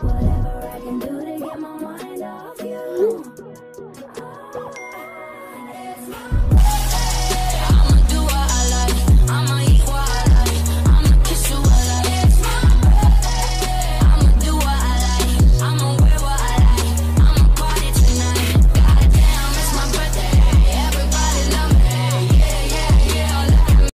What